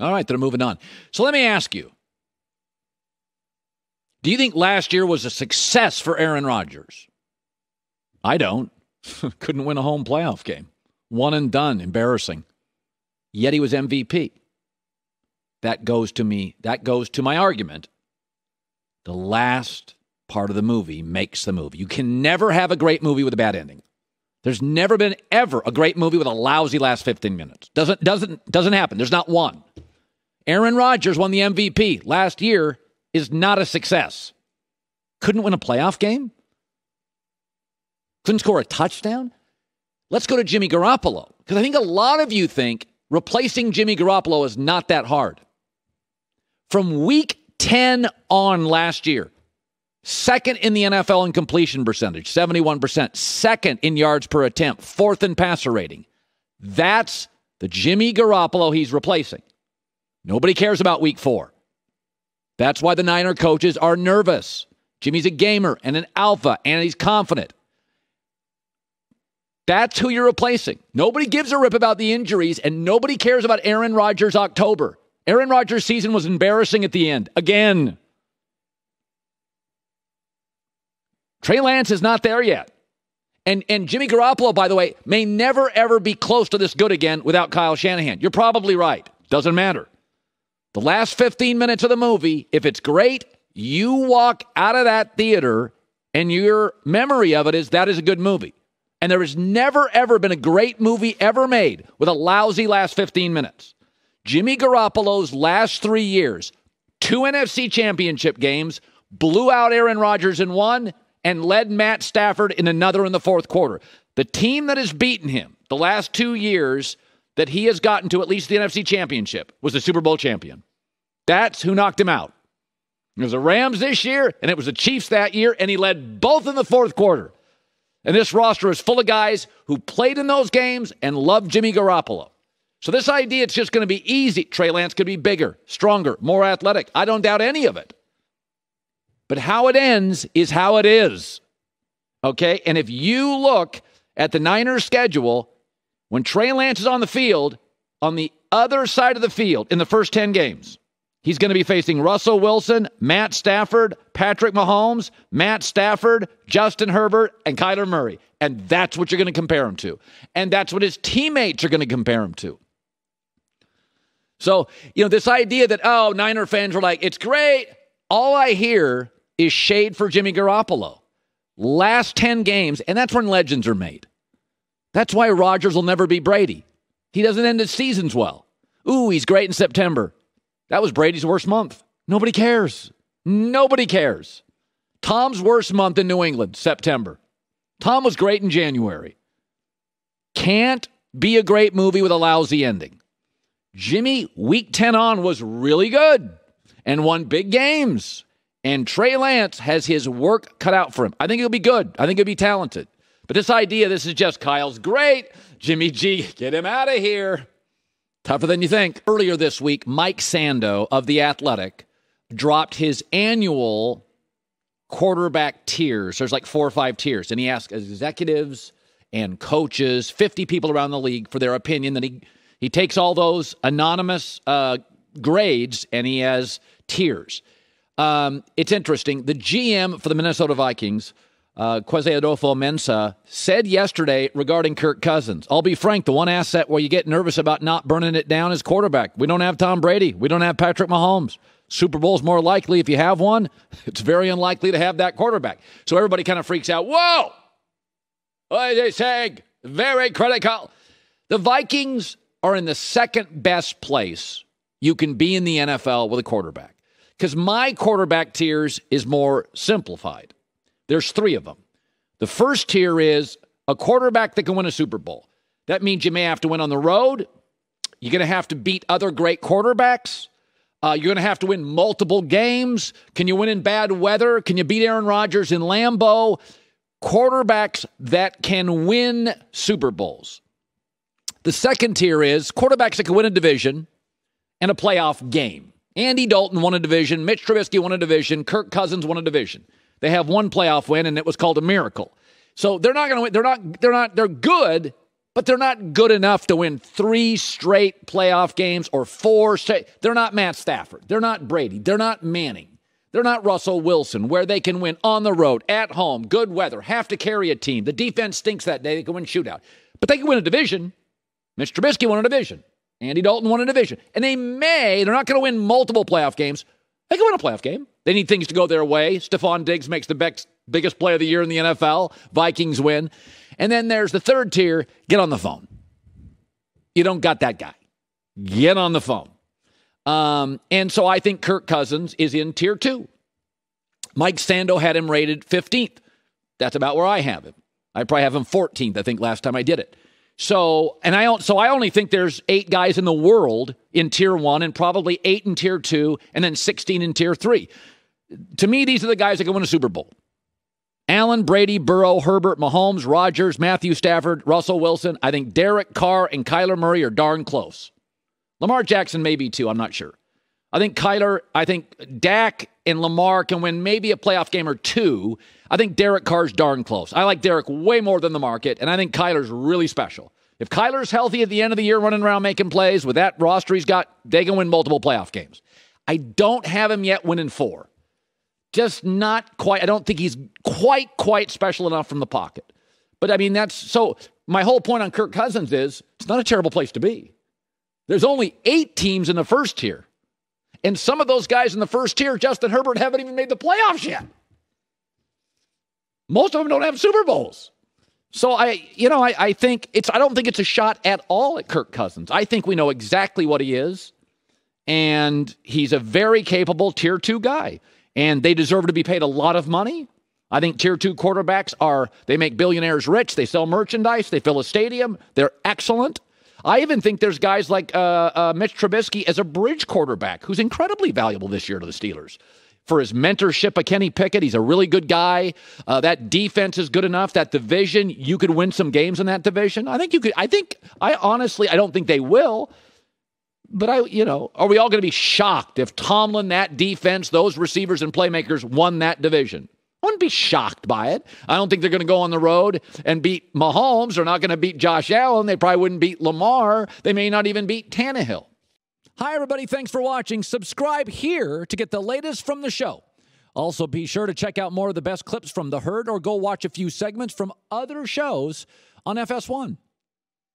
All right, they're moving on. So let me ask you Do you think last year was a success for Aaron Rodgers? I don't. Couldn't win a home playoff game. One and done. Embarrassing. Yet he was MVP. That goes to me, that goes to my argument. The last part of the movie makes the movie. You can never have a great movie with a bad ending. There's never been ever a great movie with a lousy last 15 minutes. Doesn't doesn't doesn't happen. There's not one. Aaron Rodgers won the MVP last year is not a success. Couldn't win a playoff game? Couldn't score a touchdown? Let's go to Jimmy Garoppolo because I think a lot of you think replacing Jimmy Garoppolo is not that hard. From week 10 on last year, second in the NFL in completion percentage, 71%, second in yards per attempt, fourth in passer rating. That's the Jimmy Garoppolo he's replacing. Nobody cares about week four. That's why the Niner coaches are nervous. Jimmy's a gamer and an alpha, and he's confident. That's who you're replacing. Nobody gives a rip about the injuries, and nobody cares about Aaron Rodgers' October. Aaron Rodgers' season was embarrassing at the end. Again. Trey Lance is not there yet. And, and Jimmy Garoppolo, by the way, may never, ever be close to this good again without Kyle Shanahan. You're probably right. Doesn't matter. The last 15 minutes of the movie, if it's great, you walk out of that theater and your memory of it is that is a good movie. And there has never, ever been a great movie ever made with a lousy last 15 minutes. Jimmy Garoppolo's last three years, two NFC championship games, blew out Aaron Rodgers in one, and led Matt Stafford in another in the fourth quarter. The team that has beaten him the last two years that he has gotten to at least the NFC championship was the Super Bowl champion. That's who knocked him out. It was the Rams this year, and it was the Chiefs that year, and he led both in the fourth quarter. And this roster is full of guys who played in those games and loved Jimmy Garoppolo. So this idea it's just going to be easy. Trey Lance could be bigger, stronger, more athletic. I don't doubt any of it. But how it ends is how it is. Okay? And if you look at the Niners schedule, when Trey Lance is on the field, on the other side of the field in the first 10 games, he's going to be facing Russell Wilson, Matt Stafford, Patrick Mahomes, Matt Stafford, Justin Herbert, and Kyler Murray. And that's what you're going to compare him to. And that's what his teammates are going to compare him to. So, you know, this idea that, oh, Niner fans are like, it's great. All I hear is shade for Jimmy Garoppolo. Last 10 games, and that's when legends are made. That's why Rodgers will never be Brady. He doesn't end his seasons well. Ooh, he's great in September. That was Brady's worst month. Nobody cares. Nobody cares. Tom's worst month in New England, September. Tom was great in January. Can't be a great movie with a lousy ending. Jimmy, week 10 on, was really good and won big games. And Trey Lance has his work cut out for him. I think he'll be good. I think he'll be talented. But this idea, this is just Kyle's great. Jimmy G, get him out of here. Tougher than you think. Earlier this week, Mike Sando of The Athletic dropped his annual quarterback tiers. There's like four or five tiers. And he asked executives and coaches, 50 people around the league, for their opinion. Then he he takes all those anonymous uh, grades and he has tiers. Um, it's interesting. The GM for the Minnesota Vikings, uh, Kwesi Adofo-Mensah, said yesterday regarding Kirk Cousins, I'll be frank, the one asset where you get nervous about not burning it down is quarterback. We don't have Tom Brady. We don't have Patrick Mahomes. Super Bowl's more likely if you have one. It's very unlikely to have that quarterback. So everybody kind of freaks out. Whoa! What are they saying? Very critical. The Vikings are in the second best place you can be in the NFL with a quarterback. Because my quarterback tiers is more simplified. There's three of them. The first tier is a quarterback that can win a Super Bowl. That means you may have to win on the road. You're going to have to beat other great quarterbacks. Uh, you're going to have to win multiple games. Can you win in bad weather? Can you beat Aaron Rodgers in Lambeau? Quarterbacks that can win Super Bowls. The second tier is quarterbacks that can win a division and a playoff game. Andy Dalton won a division, Mitch Trubisky won a division, Kirk Cousins won a division. They have one playoff win, and it was called a miracle. So they're not going to win. They're not. They're not. They're good, but they're not good enough to win three straight playoff games or four straight. They're not Matt Stafford. They're not Brady. They're not Manning. They're not Russell Wilson, where they can win on the road, at home, good weather, have to carry a team. The defense stinks that day. They can win shootout. But they can win a division. Mitch Trubisky won a division. Andy Dalton won a division. And they may, they're not going to win multiple playoff games. They can win a playoff game. They need things to go their way. Stefon Diggs makes the best, biggest play of the year in the NFL. Vikings win. And then there's the third tier get on the phone. You don't got that guy. Get on the phone. Um, and so I think Kirk Cousins is in tier two. Mike Sando had him rated 15th. That's about where I have him. I probably have him 14th, I think, last time I did it. So, and I so I only think there's eight guys in the world in tier one, and probably eight in tier two, and then 16 in tier three. To me, these are the guys that can win a Super Bowl. Allen, Brady, Burrow, Herbert, Mahomes, Rodgers, Matthew Stafford, Russell Wilson. I think Derek Carr and Kyler Murray are darn close. Lamar Jackson may be too. I'm not sure. I think Kyler, I think Dak and Lamar can win maybe a playoff game or two. I think Derek Carr's darn close. I like Derek way more than the market, and I think Kyler's really special. If Kyler's healthy at the end of the year, running around making plays with that roster he's got, they can win multiple playoff games. I don't have him yet winning four. Just not quite. I don't think he's quite, quite special enough from the pocket. But I mean, that's so. My whole point on Kirk Cousins is it's not a terrible place to be. There's only eight teams in the first tier. And some of those guys in the first tier, Justin Herbert, haven't even made the playoffs yet. Most of them don't have Super Bowls. So I, you know, I, I think it's I don't think it's a shot at all at Kirk Cousins. I think we know exactly what he is. And he's a very capable tier two guy. And they deserve to be paid a lot of money. I think tier two quarterbacks are they make billionaires rich, they sell merchandise, they fill a stadium, they're excellent. I even think there's guys like uh, uh, Mitch Trubisky as a bridge quarterback who's incredibly valuable this year to the Steelers for his mentorship of Kenny Pickett. He's a really good guy. Uh, that defense is good enough. That division, you could win some games in that division. I think you could. I think, I honestly, I don't think they will. But I, you know, are we all going to be shocked if Tomlin, that defense, those receivers and playmakers won that division? I wouldn't be shocked by it. I don't think they're going to go on the road and beat Mahomes. They're not going to beat Josh Allen. They probably wouldn't beat Lamar. They may not even beat Tannehill. Hi, everybody. Thanks for watching. Subscribe here to get the latest from the show. Also, be sure to check out more of the best clips from The Herd or go watch a few segments from other shows on FS1.